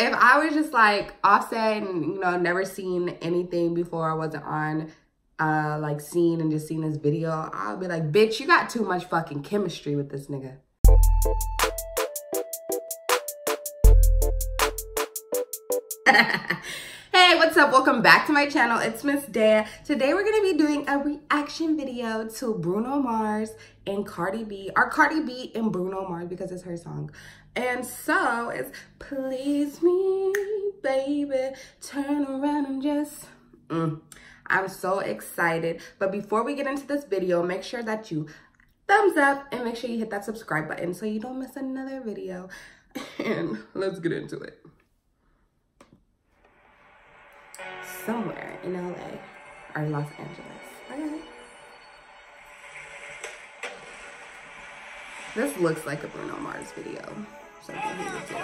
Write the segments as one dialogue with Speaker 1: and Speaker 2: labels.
Speaker 1: if I was just like offset and, you know, never seen anything before, I wasn't on uh like seen and just seen this video, I'll be like, bitch, you got too much fucking chemistry with this nigga. hey, what's up? Welcome back to my channel. It's Miss Diya. Today we're gonna be doing a reaction video to Bruno Mars and Cardi B, or Cardi B and Bruno Mars because it's her song. And so it's please me, baby, turn around and just, mm. I'm so excited. But before we get into this video, make sure that you thumbs up and make sure you hit that subscribe button so you don't miss another video. And let's get into it. Somewhere in LA or Los Angeles. Okay. This looks like a Bruno Mars video. Something he would do.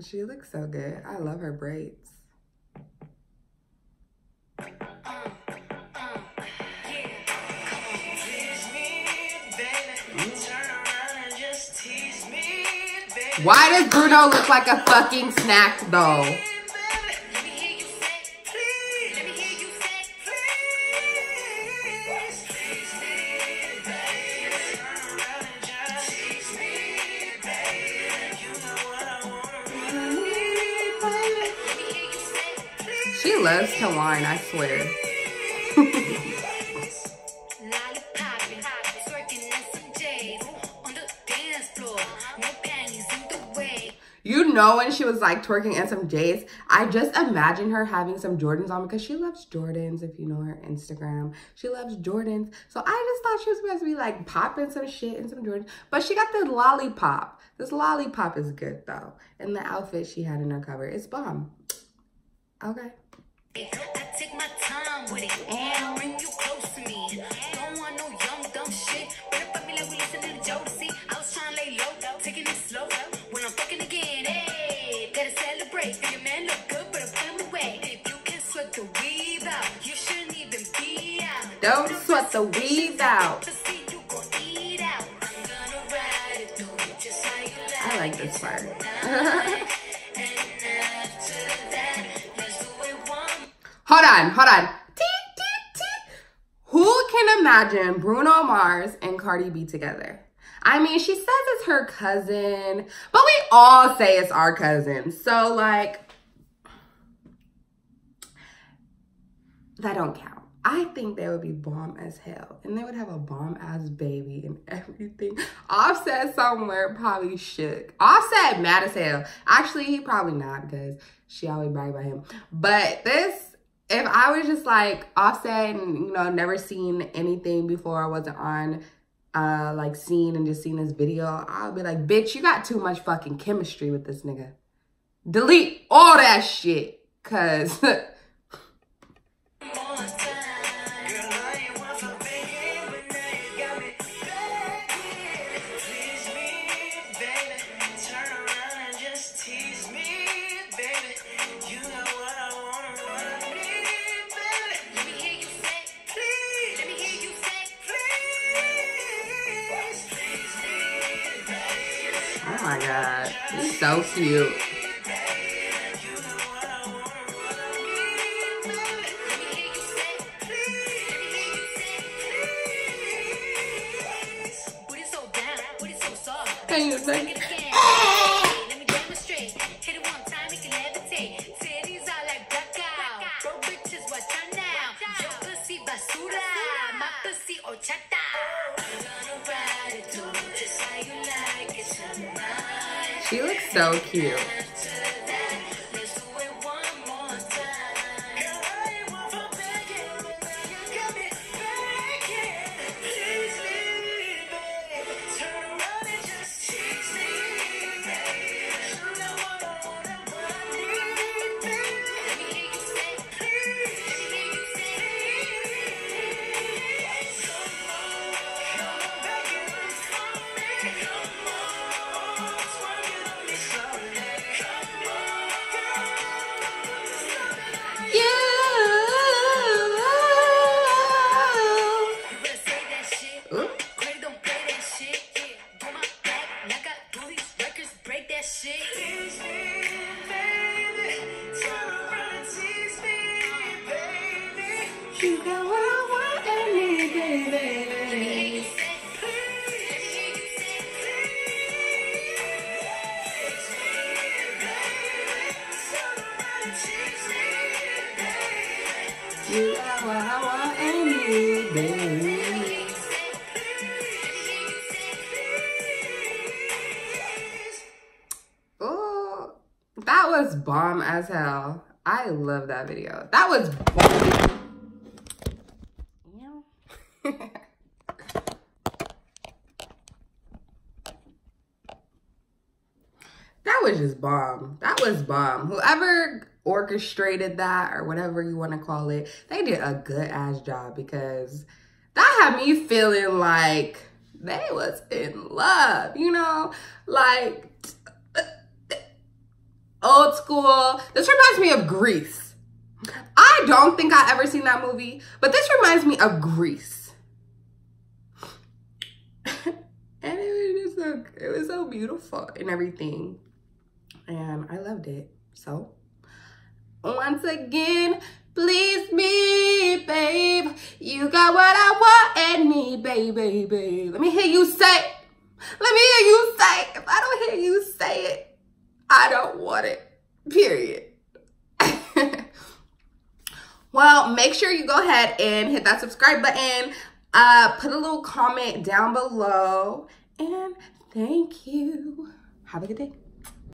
Speaker 1: She looks so good. I love her braids. Why does Bruno look like a fucking snack though? She loves to whine, I swear. know when she was like twerking in some J's, I just imagine her having some Jordans on because she loves Jordans, if you know her Instagram. She loves Jordans. So I just thought she was supposed to be like popping some shit in some Jordans. But she got the lollipop. This lollipop is good though. And the outfit she had in her cover is bomb. Okay. Don't sweat the weave out. I like this part. hold on, hold on. Who can imagine Bruno Mars and Cardi B together? I mean, she says it's her cousin, but we all say it's our cousin. So, like, that don't count. I think they would be bomb as hell. And they would have a bomb ass baby and everything. Offset somewhere probably shook. Offset mad as hell. Actually, he probably not because she always brag about him. But this, if I was just like Offset and, you know, never seen anything before, I wasn't on uh like seen and just seen this video, I'll be like, bitch, you got too much fucking chemistry with this nigga. Delete all that shit. Cause my god. He's so cute. Can you sing? She so cute. You got what I want and baby. You got what I want and baby. Oh, that was bomb as hell. I love that video. That was bomb. Yeah. that was just bomb. That was bomb. Whoever orchestrated that or whatever you want to call it, they did a good ass job because that had me feeling like they was in love, you know? Like old school. This reminds me of Grease. I don't think I ever seen that movie, but this reminds me of Grease. and it was just so it was so beautiful and everything. And I loved it. So once again, please me, babe. You got what I want and me, baby, babe. Let me hear you say. Let me hear you say. If I don't hear you say it, I don't want it. Period. well, make sure you go ahead and hit that subscribe button. Uh, put a little comment down below. And thank you. Have a good day.